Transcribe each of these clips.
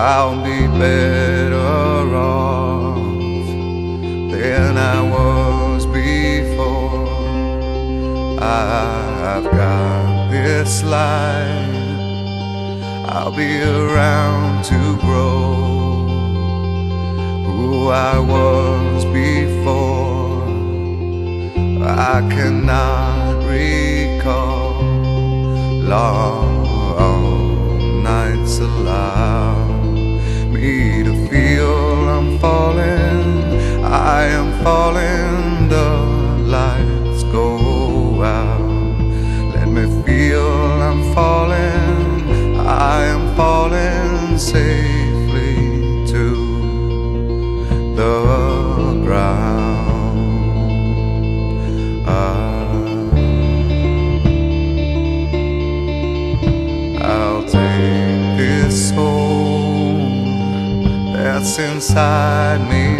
I'll be better off than I was before. I've got this life, I'll be around to grow who I was before. I cannot recall long nights allow falling. The lights go out. Let me feel I'm falling. I am falling safely to the ground. Ah. I'll take this soul that's inside me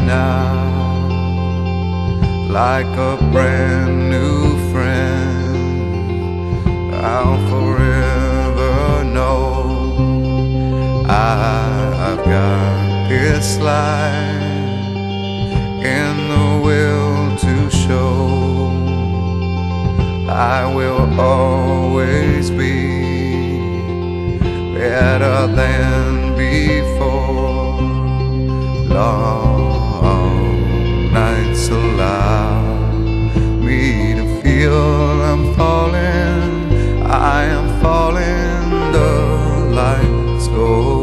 like a brand new friend. I'll forever know I've got this life and the will to show. I will always be better than before. Long am falling, the lights go